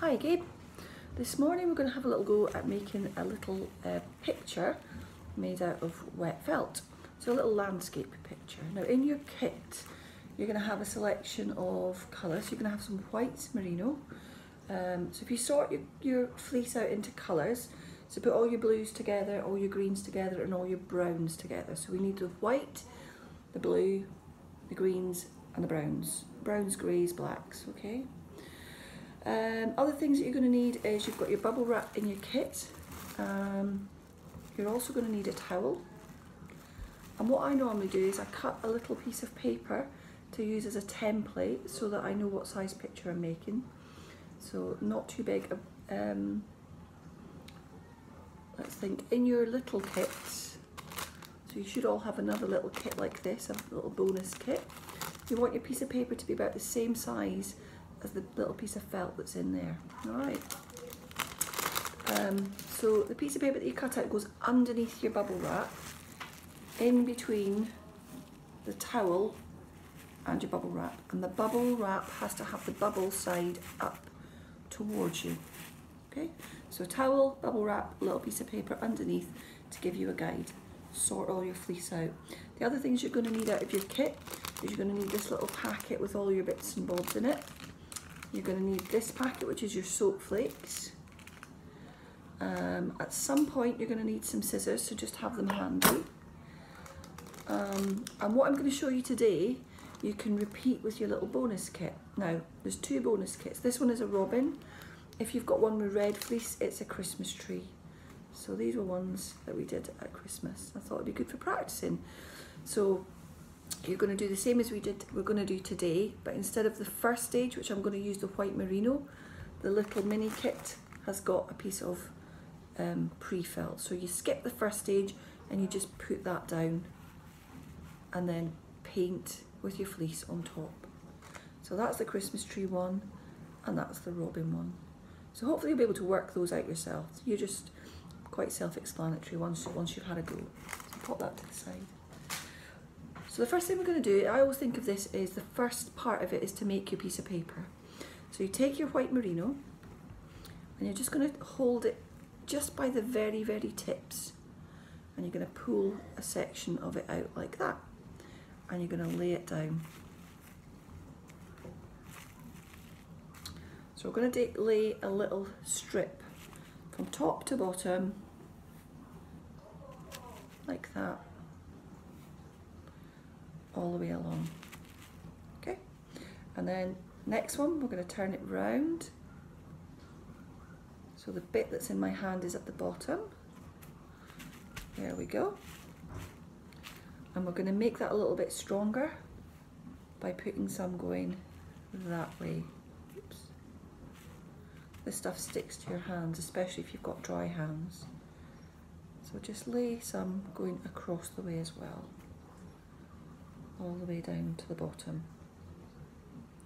Hi Gabe. This morning we're going to have a little go at making a little uh, picture made out of wet felt. So a little landscape picture. Now in your kit you're going to have a selection of colours. You're going to have some whites merino. Um, so if you sort your, your fleece out into colours, so put all your blues together, all your greens together and all your browns together. So we need the white, the blue, the greens and the browns. Browns, greys, blacks, okay? Um, other things that you're going to need is you've got your bubble wrap in your kit. Um, you're also going to need a towel. And what I normally do is I cut a little piece of paper to use as a template so that I know what size picture I'm making. So not too big. Um, let's think, in your little kits, so you should all have another little kit like this, a little bonus kit. You want your piece of paper to be about the same size as the little piece of felt that's in there. All right. Um, so the piece of paper that you cut out goes underneath your bubble wrap, in between the towel and your bubble wrap. And the bubble wrap has to have the bubble side up towards you. Okay, so a towel, bubble wrap, little piece of paper underneath to give you a guide. Sort all your fleece out. The other things you're going to need out of your kit is you're going to need this little packet with all your bits and bobs in it. You're going to need this packet, which is your soap flakes. Um, at some point, you're going to need some scissors, so just have them handy. Um, and what I'm going to show you today, you can repeat with your little bonus kit. Now, there's two bonus kits. This one is a robin. If you've got one with red fleece, it's a Christmas tree. So these were ones that we did at Christmas. I thought it'd be good for practicing. So you're going to do the same as we did, we're going to do today, but instead of the first stage, which I'm going to use the white merino, the little mini kit has got a piece of um, pre-felt. So you skip the first stage and you just put that down and then paint with your fleece on top. So that's the Christmas tree one and that's the robin one. So hopefully you'll be able to work those out yourself. You're just quite self-explanatory once, once you've had a go. So pop that to the side. So the first thing we're going to do, I always think of this is the first part of it is to make your piece of paper. So you take your white merino and you're just going to hold it just by the very, very tips and you're going to pull a section of it out like that and you're going to lay it down. So we're going to lay a little strip from top to bottom like that all the way along. Okay, and then next one, we're going to turn it round. So the bit that's in my hand is at the bottom. There we go. And we're going to make that a little bit stronger by putting some going that way. Oops. This stuff sticks to your hands, especially if you've got dry hands. So just lay some going across the way as well all the way down to the bottom.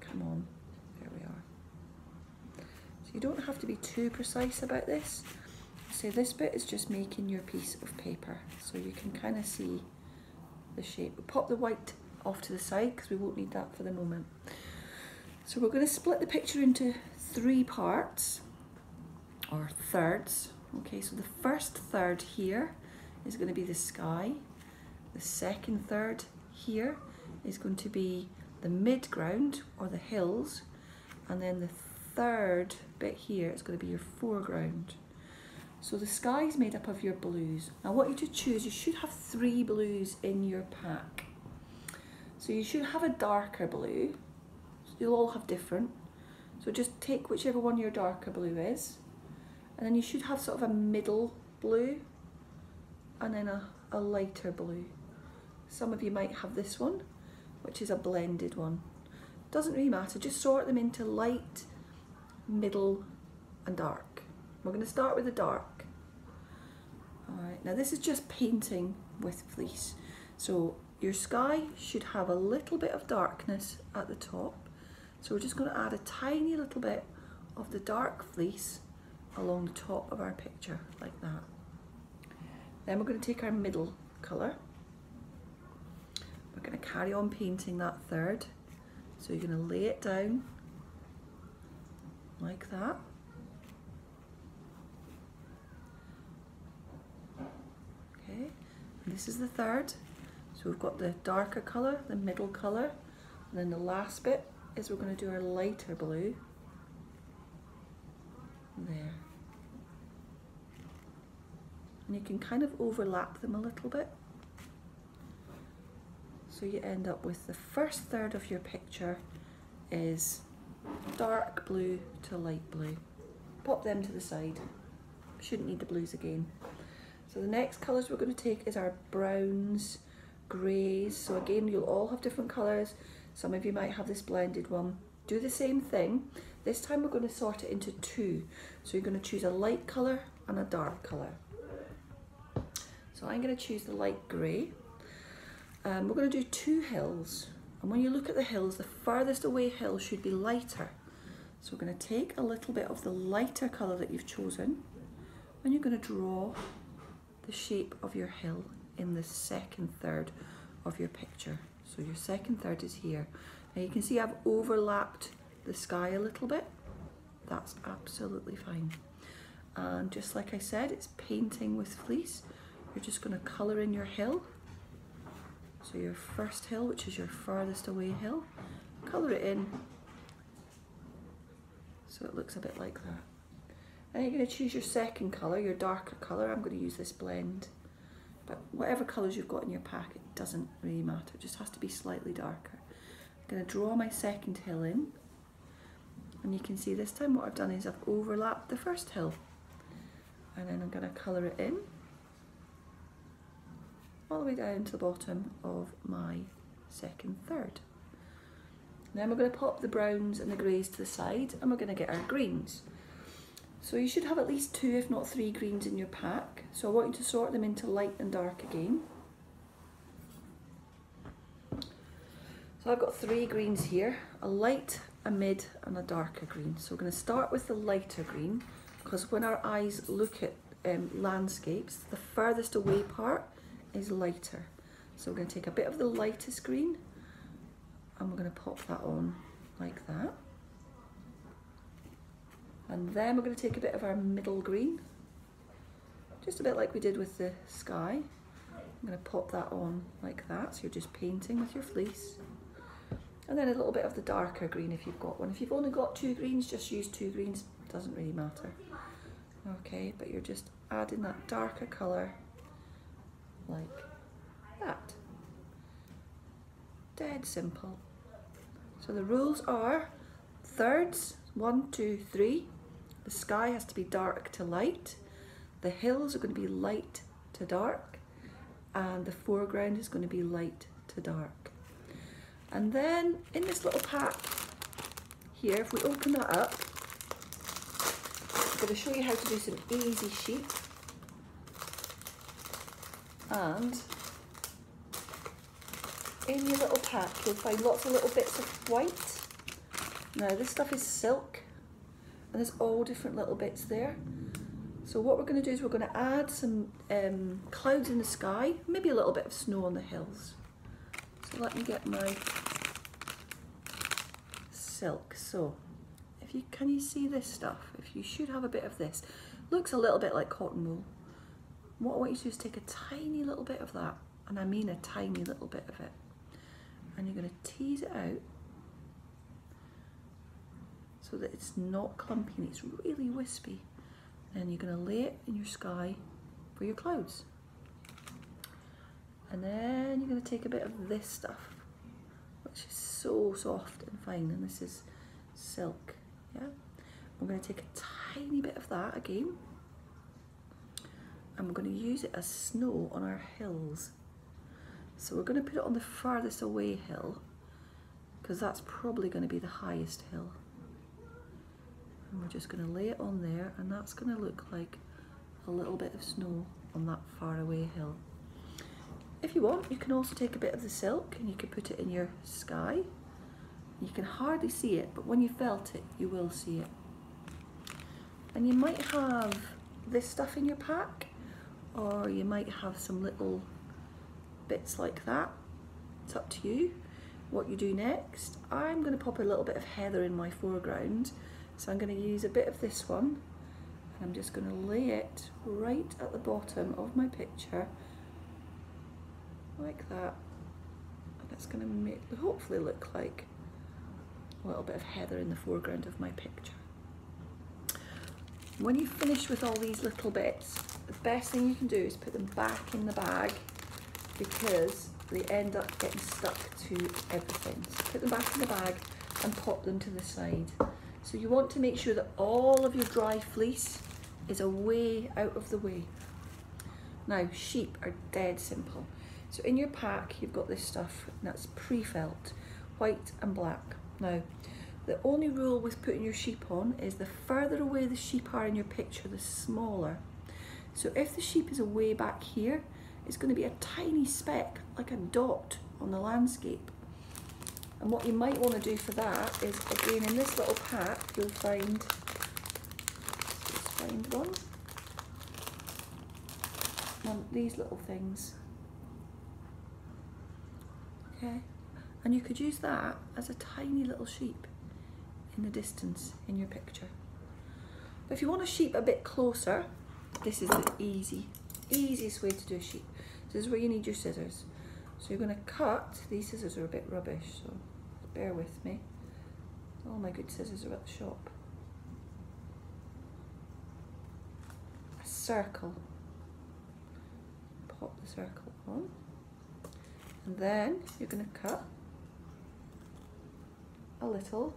Come on, there we are. So you don't have to be too precise about this. So this bit is just making your piece of paper so you can kind of see the shape. We'll pop the white off to the side because we won't need that for the moment. So we're going to split the picture into three parts or thirds. Okay, so the first third here is going to be the sky. The second third here is going to be the mid-ground or the hills and then the third bit here is going to be your foreground. So the sky is made up of your blues. I want you to choose, you should have three blues in your pack. So you should have a darker blue. So you'll all have different. So just take whichever one your darker blue is. And then you should have sort of a middle blue and then a, a lighter blue. Some of you might have this one, which is a blended one. Doesn't really matter, just sort them into light, middle and dark. We're going to start with the dark. Alright, now this is just painting with fleece. So your sky should have a little bit of darkness at the top. So we're just going to add a tiny little bit of the dark fleece along the top of our picture, like that. Then we're going to take our middle colour we're going to carry on painting that third. So you're going to lay it down like that. Okay, and this is the third. So we've got the darker colour, the middle colour, and then the last bit is we're going to do our lighter blue. There. And you can kind of overlap them a little bit. So you end up with the first third of your picture is dark blue to light blue. Pop them to the side. Shouldn't need the blues again. So the next colours we're going to take is our browns, greys. So again, you'll all have different colours. Some of you might have this blended one. Do the same thing. This time we're going to sort it into two. So you're going to choose a light colour and a dark colour. So I'm going to choose the light grey. Um, we're going to do two hills. And when you look at the hills, the farthest away hill should be lighter. So we're going to take a little bit of the lighter colour that you've chosen and you're going to draw the shape of your hill in the second third of your picture. So your second third is here. Now you can see I've overlapped the sky a little bit. That's absolutely fine. And just like I said, it's painting with fleece. You're just going to colour in your hill. So your first hill, which is your farthest away hill, colour it in so it looks a bit like that. And you're going to choose your second colour, your darker colour. I'm going to use this blend. But whatever colours you've got in your pack, it doesn't really matter. It just has to be slightly darker. I'm going to draw my second hill in. And you can see this time what I've done is I've overlapped the first hill. And then I'm going to colour it in all the way down to the bottom of my second third. Then we're going to pop the browns and the greys to the side and we're going to get our greens. So you should have at least two, if not three greens in your pack. So I want you to sort them into light and dark again. So I've got three greens here, a light, a mid and a darker green. So we're going to start with the lighter green because when our eyes look at um, landscapes, the furthest away part is lighter. So we're going to take a bit of the lightest green and we're going to pop that on like that. And then we're going to take a bit of our middle green, just a bit like we did with the sky. I'm going to pop that on like that, so you're just painting with your fleece. And then a little bit of the darker green if you've got one. If you've only got two greens, just use two greens, doesn't really matter. Okay, but you're just adding that darker colour like that. Dead simple. So the rules are thirds, one, two, three. The sky has to be dark to light. The hills are going to be light to dark. And the foreground is going to be light to dark. And then in this little pack here, if we open that up, I'm going to show you how to do some easy sheep and in your little pack you'll find lots of little bits of white. Now this stuff is silk and there's all different little bits there. So what we're going to do is we're going to add some um, clouds in the sky, maybe a little bit of snow on the hills. So let me get my silk. So if you can you see this stuff? If you should have a bit of this. Looks a little bit like cotton wool what I want you to do is take a tiny little bit of that, and I mean a tiny little bit of it, and you're going to tease it out so that it's not clumpy and it's really wispy. And you're going to lay it in your sky for your clouds. And then you're going to take a bit of this stuff, which is so soft and fine, and this is silk. Yeah, I'm going to take a tiny bit of that again and we're going to use it as snow on our hills. So we're going to put it on the farthest away hill because that's probably going to be the highest hill. And we're just going to lay it on there and that's going to look like a little bit of snow on that far away hill. If you want, you can also take a bit of the silk and you can put it in your sky. You can hardly see it, but when you felt it, you will see it. And you might have this stuff in your pack or you might have some little bits like that. It's up to you what you do next. I'm going to pop a little bit of heather in my foreground. So I'm going to use a bit of this one and I'm just going to lay it right at the bottom of my picture like that. And it's going to make, hopefully look like a little bit of heather in the foreground of my picture. When you finish with all these little bits, the best thing you can do is put them back in the bag because they end up getting stuck to everything. So put them back in the bag and pop them to the side. So you want to make sure that all of your dry fleece is away out of the way. Now sheep are dead simple. So in your pack you've got this stuff that's pre-felt, white and black. Now the only rule with putting your sheep on is the further away the sheep are in your picture the smaller. So if the sheep is away back here it's going to be a tiny speck like a dot on the landscape. And what you might want to do for that is again in this little pack you'll find find one one these little things okay and you could use that as a tiny little sheep in the distance in your picture. But if you want a sheep a bit closer this is the easy easiest way to do a sheep. This is where you need your scissors. So you're going to cut these scissors are a bit rubbish so bear with me. All my good scissors are at the shop. A circle. Pop the circle on. And then you're going to cut a little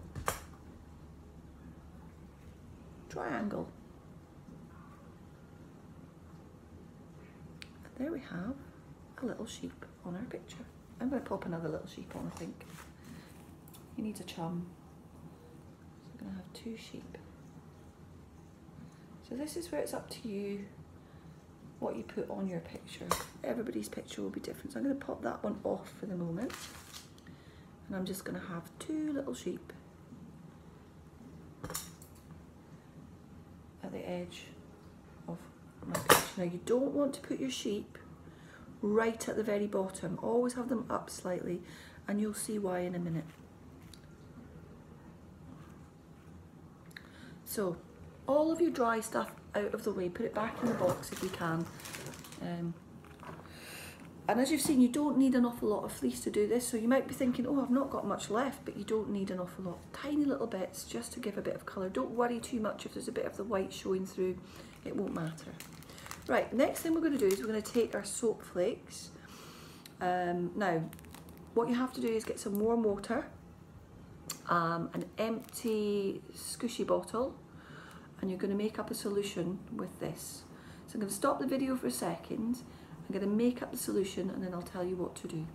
triangle. And there we have a little sheep on our picture. I'm going to pop another little sheep on, I think. He needs a chum. So I'm going to have two sheep. So this is where it's up to you what you put on your picture. Everybody's picture will be different. So I'm going to pop that one off for the moment. And I'm just going to have two little sheep edge of my. Now you don't want to put your sheep right at the very bottom. Always have them up slightly and you'll see why in a minute. So all of your dry stuff out of the way, put it back in the box if you can. Um, and as you've seen, you don't need an awful lot of fleece to do this. So you might be thinking, oh, I've not got much left, but you don't need an awful lot. Tiny little bits just to give a bit of colour. Don't worry too much if there's a bit of the white showing through. It won't matter. Right, next thing we're going to do is we're going to take our soap flakes. Um, now, what you have to do is get some warm water, um, an empty squishy bottle, and you're going to make up a solution with this. So I'm going to stop the video for a second I'm going to make up the solution and then I'll tell you what to do.